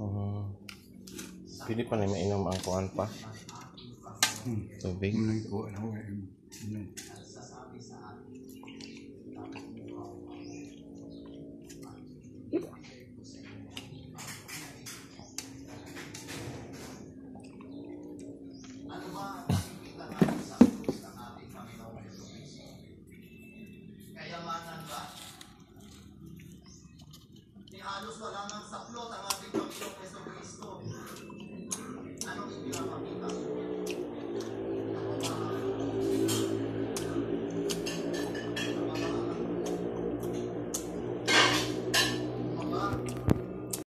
Mm-hmm. Uh, pwede pa na mainom ang kuan pa. Hmm. Tubig. Ano ko ano ano. Kayamanan ba? Ni halos wala nga